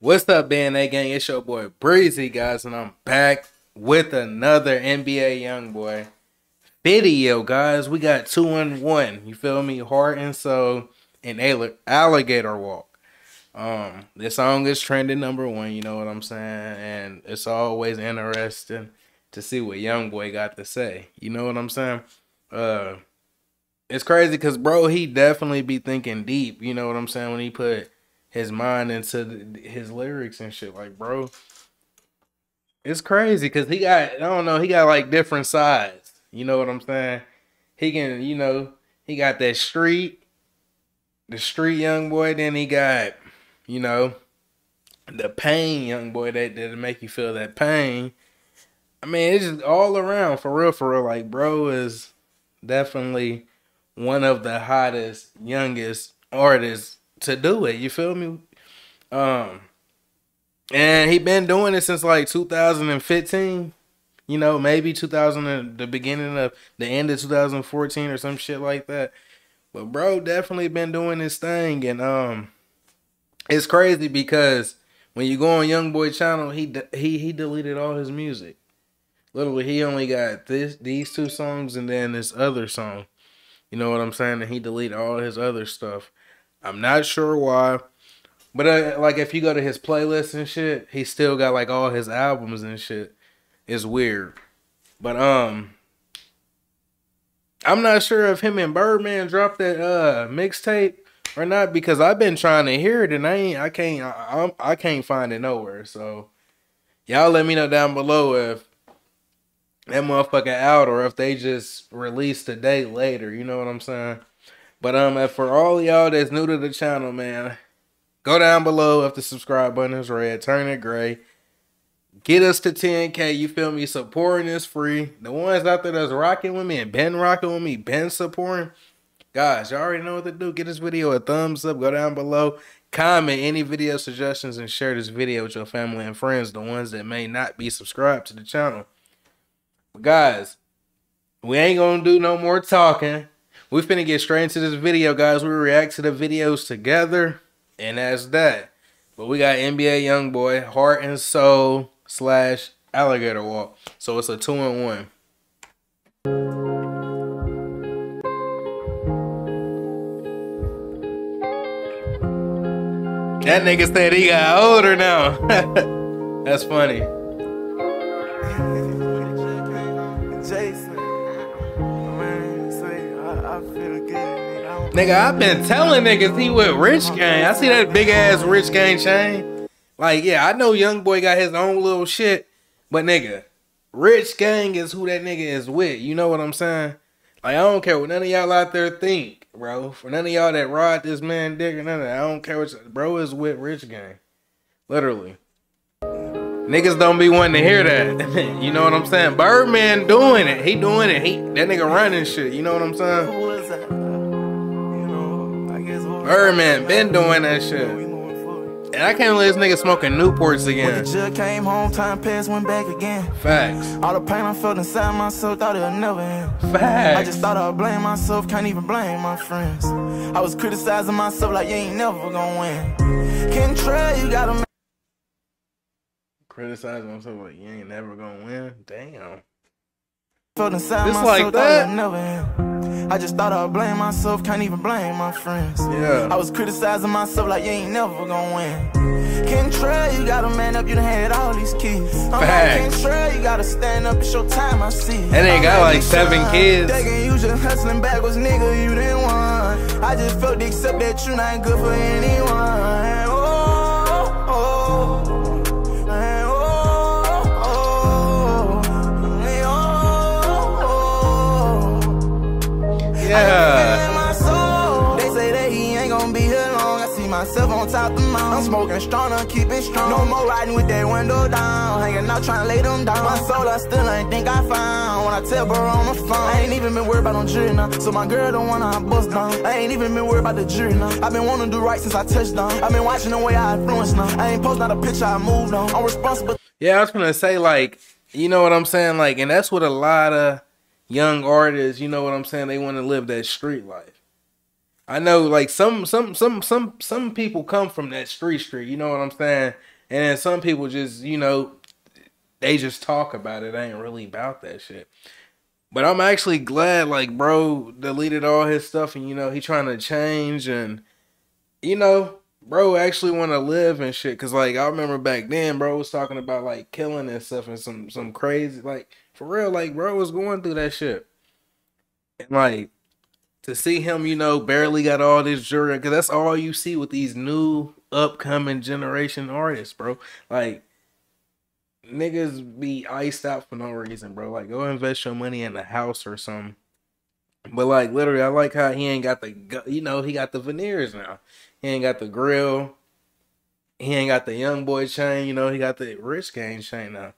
What's up, BNA gang? It's your boy Breezy, guys, and I'm back with another NBA Young Boy video, guys. We got two and one. You feel me? Heart and soul and alligator walk. Um, this song is trending number one. You know what I'm saying? And it's always interesting to see what Young Boy got to say. You know what I'm saying? Uh, it's crazy because bro, he definitely be thinking deep. You know what I'm saying when he put his mind into his lyrics and shit. Like, bro, it's crazy because he got I don't know he got like different sides. You know what I'm saying? He can you know he got that street, the street young boy. Then he got you know the pain young boy that that make you feel that pain. I mean, it's just all around for real, for real. Like, bro is definitely one of the hottest, youngest artists to do it. You feel me? Um, and he been doing it since like 2015. You know, maybe 2000, the beginning of the end of 2014 or some shit like that. But bro, definitely been doing this thing, and um, it's crazy because when you go on Young Boy channel, he he he deleted all his music. Literally, he only got this these two songs and then this other song. You know what I'm saying? And he deleted all his other stuff. I'm not sure why. But uh, like if you go to his playlist and shit, he still got like all his albums and shit. It's weird. But um I'm not sure if him and Birdman dropped that uh mixtape or not because I've been trying to hear it and I ain't I can't I, I, I can't find it nowhere. So y'all let me know down below if that motherfucker out or if they just released a date later. You know what I'm saying? But um, for all y'all that's new to the channel, man, go down below if the subscribe button is red, turn it gray. Get us to 10K, you feel me? Supporting is free. The ones out there that's rocking with me and been rocking with me, been supporting. Guys, y'all already know what to do. Get this video a thumbs up. Go down below. Comment any video suggestions and share this video with your family and friends, the ones that may not be subscribed to the channel. But guys, we ain't gonna do no more talking. We finna get straight into this video, guys. We react to the videos together, and that's that. But we got NBA Young Boy, Heart and Soul slash Alligator Walk. So it's a two and one. That nigga said he got older now. That's funny. Nigga, I've been telling niggas he with Rich Gang. I see that big ass Rich Gang chain. Like, yeah, I know Young Boy got his own little shit, but nigga, Rich Gang is who that nigga is with. You know what I'm saying? Like, I don't care what none of y'all out there think, bro. For none of y'all that ride this man dick or none of that, I don't care what bro is with Rich Gang. Literally. Niggas don't be wanting to hear that. you know what I'm saying? Birdman doing it. He doing it. He that nigga running shit. You know what I'm saying? Birdman been doing that shit. And I can't believe this nigga smoking Newports again. When the judge came home, time passed, went back again. Facts. All the pain I felt inside myself, thought it would never end. Facts. I just thought I'd blame myself, can't even blame my friends. I was criticizing myself like you ain't never gonna win. Can't try, you gotta Criticizing myself like you ain't never gonna win? Damn. Felt inside this myself, like that? never end. I just thought I'd blame myself, can't even blame my friends. Yeah. I was criticizing myself like you ain't never gonna win. Can't try, you gotta man up, you done had all these kids. I'm like, can't try, you gotta stand up, it's your time, I see. And they got like seven kids. Thinking you just hustling backwards, nigga, you didn't want. I just felt to accept that you not good for anyone. Myself on top of mount. I'm smoking stronger, keeping strong. No more riding with that window down. Hanging out trying to lay them down. My soul, I still ain't think I found. When I tell bro on the phone, I ain't even been worried about no jury now. So my girl don't wanna I bust down. I ain't even been worried about the jury now. i been wanting to do right since I touched down. i been watching the way I influence now. I ain't posting out a picture I moved on. I'm responsible. Yeah, I was gonna say like, you know what I'm saying? Like, and that's what a lot of young artists, you know what I'm saying? They want to live that street life. I know like some some some some some people come from that street street, you know what I'm saying? And then some people just, you know, they just talk about it. They ain't really about that shit. But I'm actually glad like bro deleted all his stuff and you know, he trying to change and you know, bro actually want to live and shit cuz like I remember back then bro was talking about like killing and stuff and some some crazy like for real like bro was going through that shit. And like to see him, you know, barely got all this jewelry because that's all you see with these new upcoming generation artists, bro. Like niggas be iced out for no reason, bro. Like go invest your money in a house or something. But like literally, I like how he ain't got the, you know, he got the veneers now. He ain't got the grill. He ain't got the young boy chain. You know, he got the rich gang chain now.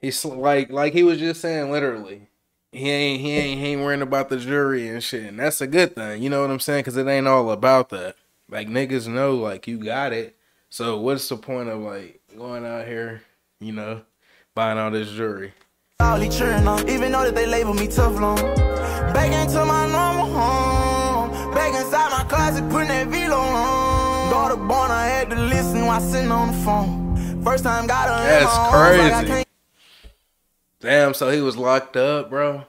He's like, like he was just saying, literally he ain't he ain't he ain't worrying about the jury and shit. And that's a good thing. You know what I'm saying? Because it ain't all about that. Like niggas know like you got it. So what's the point of like going out here, you know, buying all this jewelry? Even though that they label me tough long. Back into my normal home. Inside putting that velo on. Daughter born, I had to listen while sitting on the phone. First time got her. That's crazy. Damn, so he was locked up, bro.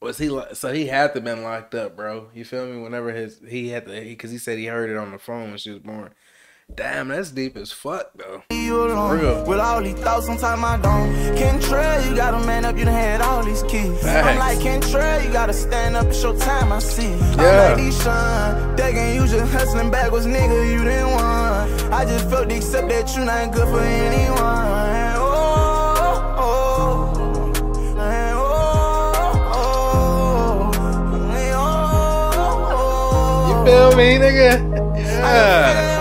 Was he so he had to been locked up, bro? You feel me? Whenever his he had to, because he, he, said he heard it on the phone when she was born. Damn, that's deep as fuck though. You alone, real. With all these thoughts, sometimes I don't. Kentrell, you gotta man up, you done had all these kids. Facts. I'm like Kentrell, you gotta stand up and show time, I see. Yeah. I'm like Deshaun, they you just hustling backwards, nigga, you didn't want. I just felt to accept that you not good for anyone. feel me, nigga? Yeah.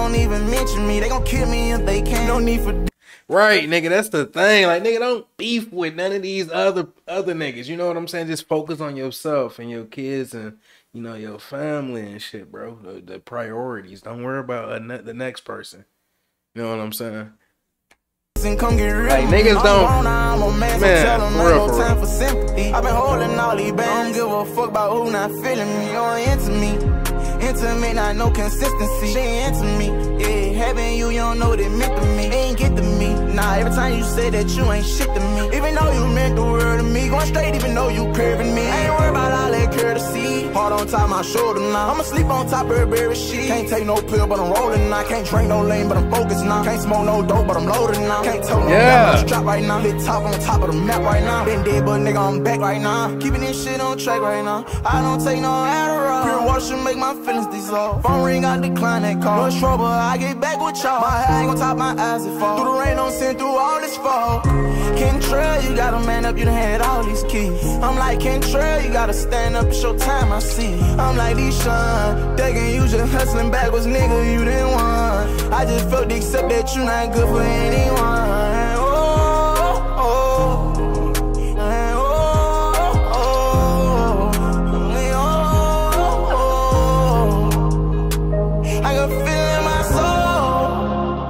Don't even mention me. They gon' kill me if they can. No need for. Right, nigga, that's the thing. Like, nigga, don't beef with none of these other other niggas. You know what I'm saying? Just focus on yourself and your kids and you know your family and shit, bro. The, the priorities. Don't worry about ne- the next person. You know what I'm saying? and come get real. Like niggas don't. Man, for real, for real. For sympathy. I've been holding all these bands. Don't give a fuck about who not feeling me or into me. Into me, not no consistency. She ain't into me. Yeah, having you, you don't know what it meant to me. Ain't get to me. Nah, every time you say that you ain't shit to me. Even though you meant the world to me. Going straight, even though you curving me. I ain't worried about all that courtesy. Heart on top my shoulder now. I'ma sleep on top of her berry sheet. Can't take no pill, but I'm rolling now. Can't drink no lane, but I'm focused now. Can't smoke no dope, but I'm loaded now. Can't tell no yeah. strap right now. Lit top on top of the map right now. Been dead, but nigga, I'm back right now. Keeping this shit on track right now. I don't take no Adderall. Pure water should make my feelings dissolve. Phone ring, I decline that call. No trouble, I get back with y'all. My hair ain't gon' top my eyes fall. Through the rain, don't send through all this fall. Kentrell, you gotta man up, you done had all these keys. I'm like Kentrell, you gotta stand up, it's your time, I see. I'm like Deshaun, thinking you just hustling backwards, nigga, you didn't want. I just felt to accept that you not good for anyone.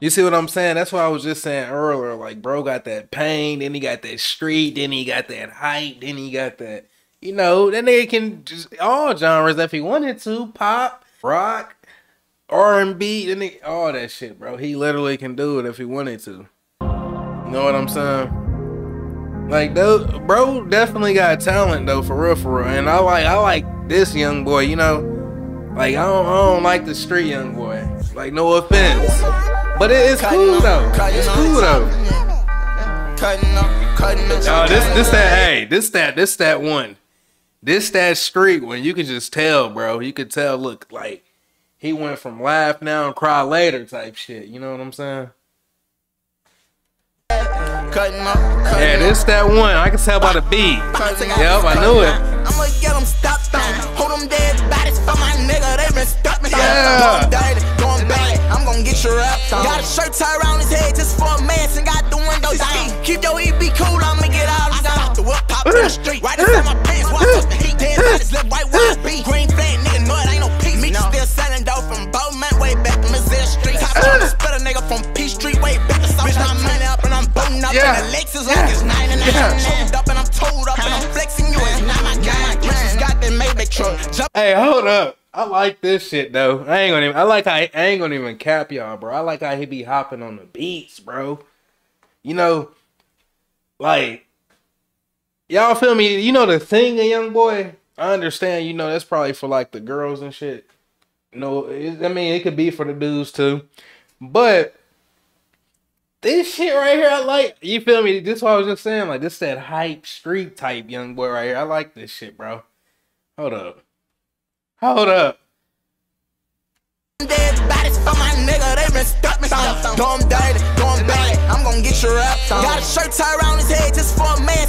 You see what I'm saying? That's what I was just saying earlier. Like, bro got that pain, then he got that street, then he got that height, then he got that, you know, that they can just all genres if he wanted to, pop, rock, R and B, then all that shit, bro. He literally can do it if he wanted to. You know what I'm saying? Like, though, bro, definitely got talent though, for real, for real. And I like, I like this young boy. You know, like I don't, I don't like the street young boy. Like, no offense. But it is cool though. It's cool though. Oh, this this that hey, this that this that one. This that street when you can just tell, bro. You could tell, look, like he went from laugh now and cry later type shit. You know what I'm saying? Yeah, this that one. I can tell by the beat. Yep, I knew it. I'ma get them stopped Hold them dead bodies for my nigga. They been stuck me. Yeah gon' get your rap. Got a shirt tied around his head just for a mask and got the window down. Keep your EB cool, to the street, right inside my pants. Watch up the heat, dead bodies left white with beat. Green flag, nigga, no, it ain't no peace. Me no. still selling dope from Bowman, way back from Missouri Street. Top uh. to spit a nigga from P Street, way back to South Bitch, my money up and I'm booting up yeah. in the Lexus yeah. like it's 99. Yeah. I'm up and I'm told up and I'm flexing you. It's not my game. Hey, hold up. I like this shit though. I ain't gonna even I like how I ain't gonna even cap y'all, bro. I like how he be hopping on the beats, bro. You know, like y'all feel me? You know the thing, a young boy. I understand. You know that's probably for like the girls and shit. No, I mean it could be for the dudes too, but this shit right here, I like. You feel me? This is what I was just saying. Like this that hype street type young boy right here. I like this shit, bro. Hold up. Hold up. Dumb dumb. I'm gonna get your rap. Got a shirt tied around his head just for a man,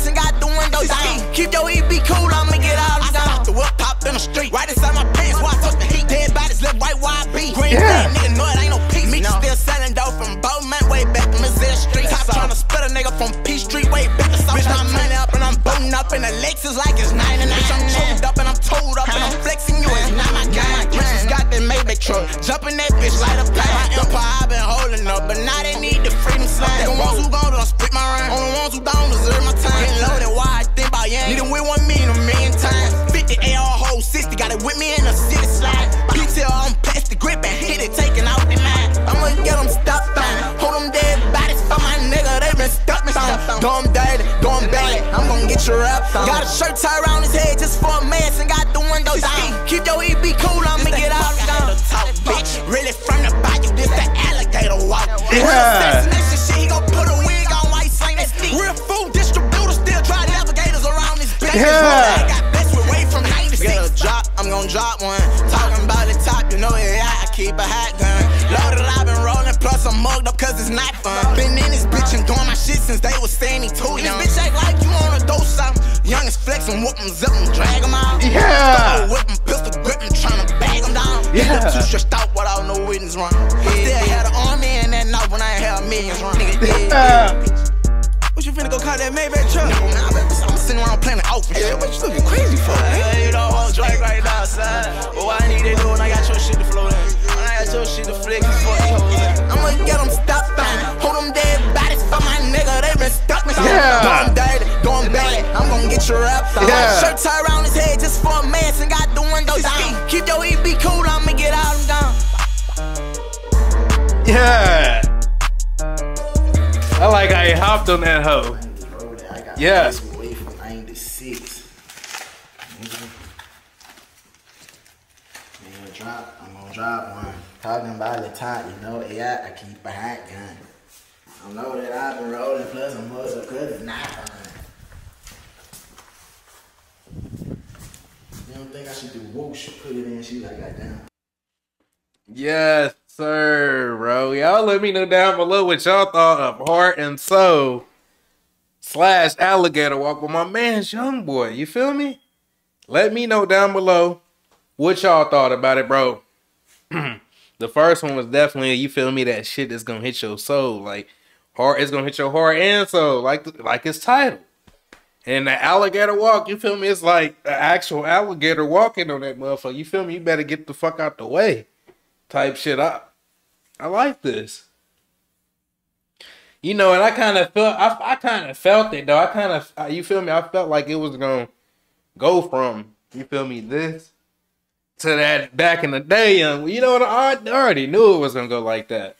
get your rap on. Got a shirt tied around his head just for a man, and got the window down. Keep your EB cool, I'ma get out down. Talk, bitch. Really from the bayou, this the alligator walk. Yeah. Real assassination shit, he gon' put a wig on white slang that stick. Real food distributor still try navigators around this bitch. Yeah. I got best with way from 96. Get a drop, I'm gon' drop one. Talking about the top, you know it, I keep a hot gun. Loaded, I've been rolling, plus I'm mugged up cause it's not fun. Been in this bitch and doing my shit since they was saying he too young. This bitch act like you on a wanna do something. Youngest flexing, whoop 'em, zip 'em, drag 'em out. Yeah. Whip 'em, pistol grip 'em, tryna bag 'em down. Yeah. Nigga too stressed out without no witness run. I still had an army in that night when I ain't had millions run. Nigga dead, dead. What you finna go call that Maybach truck? No, man, I been, I'm sitting around playing off and shit. What you looking crazy for? Hey, you don't want Drake right now, son. But why I need to do when I got your shit to flow in? When I got your shit to flick, you fuck these hoes in. I'ma get them stopped on. Hold them dead bodies for my nigga, they been stuck me. Yeah. Doing dirty, doing bad. I'm gonna get your rap. Yeah. Shirt tied around his head just for a man, and got the window down. Keep your EB cool, I'ma get out and down. Yeah. I like how he hopped on that hoe. I got Yeah. this away from 96. Man, drop, I'm gonna drop one. Talking about the top, you know, AI, I keep a gun. I know that I've been rolling plus a muscle cause it's not fun. You don't think I should do whoosh, put it in, she like, goddamn. Yes, sir, bro. Y'all let me know down below what y'all thought of Heart and Soul slash Alligator Walk with my man's Young Boy. You feel me? Let me know down below what y'all thought about it, bro. the first one was definitely, you feel me, that shit that's gonna hit your soul. Like, heart is gonna hit your heart and soul, like like its title. And the alligator walk, you feel me? It's like an actual alligator walking on that motherfucker. You feel me? You better get the fuck out the way type shit up. I like this. You know, and I kind of felt, I, I kind of felt it though. I kind of, you feel me? I felt like it was gonna go from, you feel me, this to that back in the day. You know what? I already knew it was gonna go like that.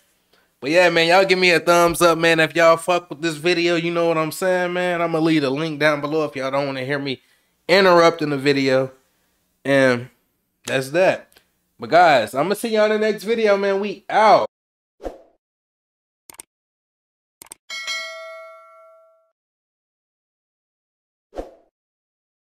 But yeah, man, y'all give me a thumbs up, man. If y'all fuck with this video, you know what I'm saying, man. I'm gonna leave a link down below if y'all don't want to hear me interrupting the video. And that's that. But guys, I'm gonna see y'all in the next video, man. We out.